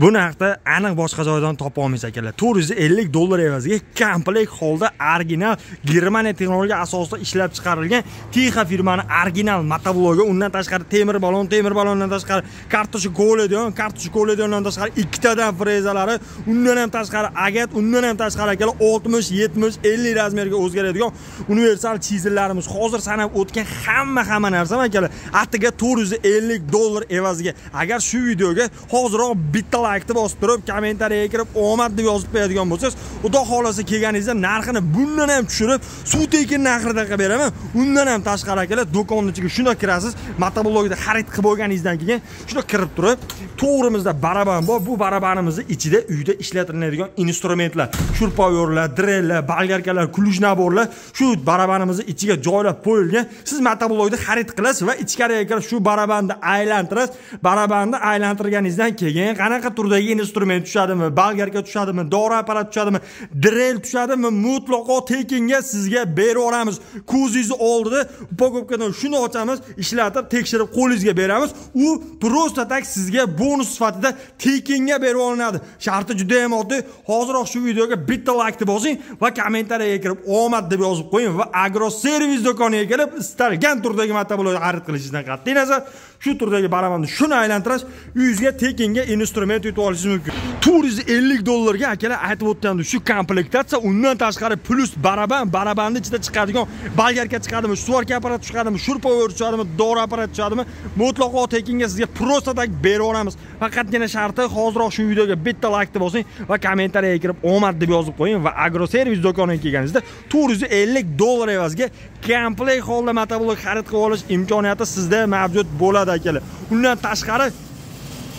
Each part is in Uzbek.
bu narxda aniq boshqa joydan topa olmaysiz akalar. To'rt yuz ellik dollar evaziga komplekt holda original germaniya texnologiya asosida ishlab chiqarilgan tixa firmani original motovlogi undan tashqari temir balon temir balondan tashqari kartosha koledon kartosha koledondan tashqari ikkitadan frezalari undan ham tashqari agat undan ham tashqari akalar oltmish yetmish ellik razmerga o'zgaradigan universal chizellarimiz hozir sanab o'tgan hamma hamma narsa akalar atiga to'rt yuz ellik dollar evaziga. Agar shu videoga hoziroq bitta laykni bosib turib kommentariyaga kirib omad deb yozib qo'yadigan bo'lsangiz xudo xohlasa kelganingizda narxini bundan ham tushirib suv tekin narxida qilib beraman. Undan ham tashqari akalar do'konni ichiga shundoq kirasiz motoblogda xarid qilib bo'lganingizdan keyin shundoq kirib turib to'g'rimizda baraban bor. Bu barabanimizni ichida uyda ishlatiladigan instrumentlar shurpoyorlar drellar bolgarkalar kulush naborlar shu barabanimizni ichiga joylab qo'yilgan. Siz motoblogda xarid qilasiz va ichkariga kirib shu barabanni aylantirasiz. Barabanni aylantirganingizdan keyin qanaqa turdagi instrument tushadimi bolgarka tushadimi dori apparat tushadimi drel tushadimi mutlaqo tekinga sizga berib yuboramiz ko'zingizni oldida upakovkadan shuni ochamiz ishlatib tekshirib qo'lingizga beramiz. U просто tak sizga bonus sifatida tekinga berib olinadi. Sharti juda ham oddiy. Hoziroq shu videoga bitta laykni bosing va kommentariyaga kirib omad deb yozib qo'ying va agro servis do'koniga kelib istalgan turdagi motoblogni xarid qilishingizdan qat'iy nazar. Shu turdagi barabanni shuni aylantirasiz uyingizga tekinga instrument yutib olishingiz mumkin? To'rt yuz ellik dollarga akalar aytib o'tgandi shu komplektatsiya undan tashqari plyus baraban barabanni ichida chiqadigan bolgarka chiqadimi suvarka apparati chiqadimi shurpover tushadimi dori apparati tushadimi mutlaqo tekinga sizga просто berib yuboramiz faqatgina sharti hoziroq shu videoga bitta laykni bosing va kommentariyaga kirib omad deb yozib qo'ying va agro servis do'koniga kelganingizda to'rt yuz ellik dollar evaziga komplekt holda motoblok xarid qilib olish imkoniyati sizda mavjud bo'ladi akalar undan tashqari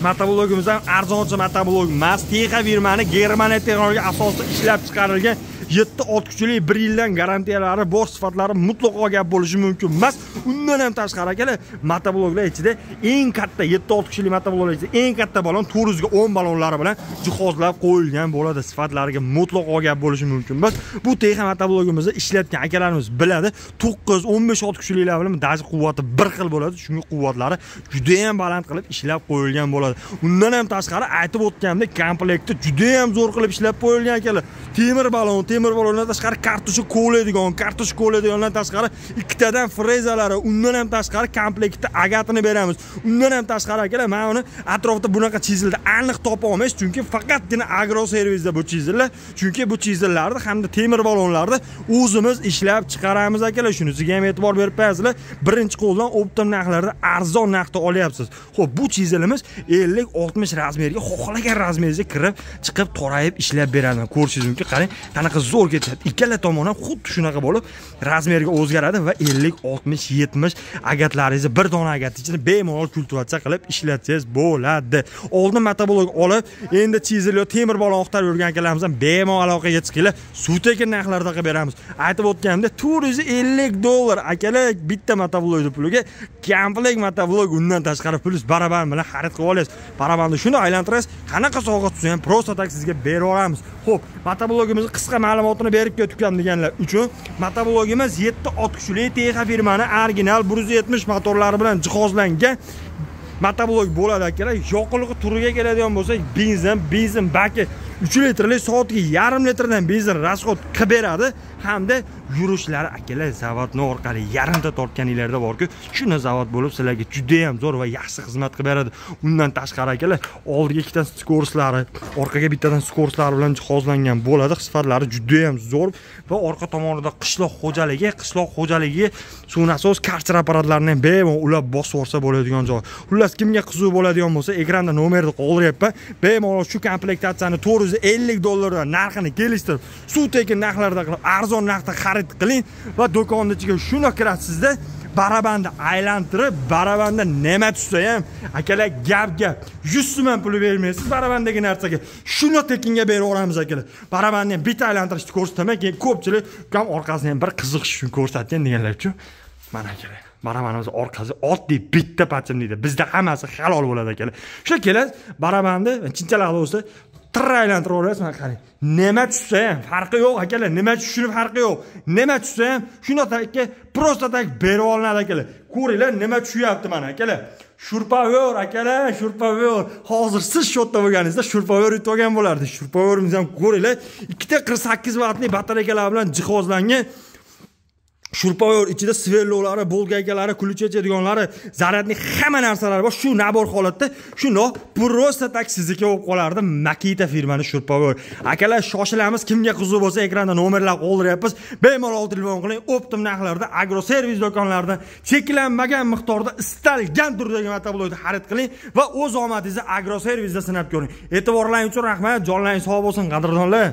motoblogimiz ham arzoncha motoblog emas texa firmani germaniya texnologiya asosida ishlab chiqarilgan yetti ot kuchli bir yildan garantiyalari bor sifatlari mutlaqo gap bo'lishi mumkin emas. Undan ham tashqari akalar motobloglar ichida eng katta yetti ot kuchli motobloglar ichida eng katta balon to'rt yuzga o'n balonlari bilan jihozlab qo'yilgan bo'ladi. Sifatlariga mutlaqo gap bo'lishi mumkin emas. Bu texa motoblogimizni ishlatgan akalarimiz biladi. To'qqiz o'n besh ot kuchlilar bilan даже quvvati bir xil bo'ladi. Shunga quvvatlari judayam baland qilib ishlab qo'yilgan bo'ladi. Undan ham tashqari aytib o'tganimdek komplekti judayam zo'r qilib ishlab qo'yilgan akalar temir balon temir undan tashqari kartusha ko'ladigan kartusha ko'ladigandan tashqari ikkitadan frezalari undan ham tashqari komplektda agatini beramiz. Undan ham tashqari akalar mana uni atrofda bunaqa chizelda aniq topa olmaysiz chunki faqatgina agro servisda bu chizellar chunki bu chizellarni hamda temir balonlarni o'zimiz ishlab chiqaramiz akalar. Shunisiga ham e'tibor berib qo'yasizlar birinchi qo'ldan optim narxlarda arzon narxda olyapsiz. Ho'p bu chizelimiz ellik oltmish razmerga xohlagan razmeringizga kirib chiqib torayib ishlab beradi ko'rishingiz mumkin qarang qanaqa zo'r ketishadi ikkala tomon ham xuddi shunaqa bo'lib razmerga o'zgaradi va ellik oltmish yetmish agatlaringizni bir dona agatni ichida bemalol kultivatsiya qilib ishlatsangiz bo'ladi. Oldin metabolog olib endi chizel yo temir balon oqtarib yurgan akalarimiz ham bemalol aloqaga chiqinglar suv tekin narxlarda qilib beramiz. Aytib o'tganimdek to'rt yuz ellik dollar. Akalar bitta motoblogni puliga komplekt motoblog undan tashqari plyus baraban bilan xarid qilib olasiz barabanni shuni aylantirasiz qanaqa sovg'a tutsa ham просто так sizga berib yuboramiz ho'p motoblogimizni qisqa ma'lumotini berib ketgan deganlar uchun motoblogimiz yetti ot kuchli texa firmani original bir yuz yetmish motorlari bilan jihozlangan. Motoblog bo'ladi akalar yoqilg'i turiga keladigan bo'lsak benzin benzin baki uch litrli soatiga yarim litrdan benzin расход qilib beradi hamda yurishlari akalar zavodni orqali yarimta tortganinglarda borku shuni zavod bo'lib sizlarga judayam zo'r va yaxshi xizmat qilib beradi. Undan tashqari akalar oldiga ikkita skorslari orqaga bittadan skorslari bilan jihozlangan bo'ladi. Sifatlari judayam zo'r va orqa tomonida qishloq xo'jaligi qishloq xo'jaligi suv nasos karcher apparatlarini ham bemalol ulab bosib yuborsa bo'ladigan joy. Xullas kimga qiziq bo'ladigan bo'lsa ekranda nomerni qoldiryapman bemalol shu komplektatsiyani to'rt yuz ellik dollardan narxini kelishtirib suv tekin narxlarda qilib arzon narxda xarid qiling va do'konni ichiga shundoq kirasizda barabanni aylantirib barabanda nima tushsa ham akalar gap gap yuz so'm ham pul bermaysiz barabandagi narsaga. Shuni tekinga berib yuboramiz akalar. Barabanni ham bitta aylantirishni ko'rsataman keyin ko'pchilik ukam orqasini ham bir qiziqish uchun ko'rsatgan deganlar uchun mana akalar barabanimiz orqasi oddiy bitta pachim deydi. Bizda hammasi halol bo'ladi akalar. Shunda kelasiz barabanni chinchalar bo'lsa tir aylantiraverasiz mana qarang nima tushsa ham farqi yo'q akalar nima tushishini farqi yo'q. Nima tushsa ham shundoq taka просто так berib olinadi akalar. Ko'ringlar nima tushyapti mana akalar. Shurpaver akalar shurpaver. Hozir siz shu yerda bo'lganingizda shurpaver yutib olgan bo'lardi shurpaverimizni ham ko'ringlar ikkita qirq sakkiz vatli batareykalar bilan jihozlangan shurpayor ichida sverlovlari bolgaykalari ключ ochadiganlari zaryadnik hamma narsalari bor. Shu nabor holatda shundoq просто так sizniki bo'lib qolardi makita firmani shurpayor akalar shoshilamiz kimga qiziq bo'lsa ekranda nomerlar qoldiryapmiz. Bemalol telefon qiling optim narxlarda agroservis do'konlaridan cheklanmagan miqdorda istalgan turdagi motoblokni xarid qiling va o'z omadingizni agroservisda sinab ko'ring. E'tiborlaringiz uchun rahmat jonlaringiz sog' bo'lsin qadrdonlar.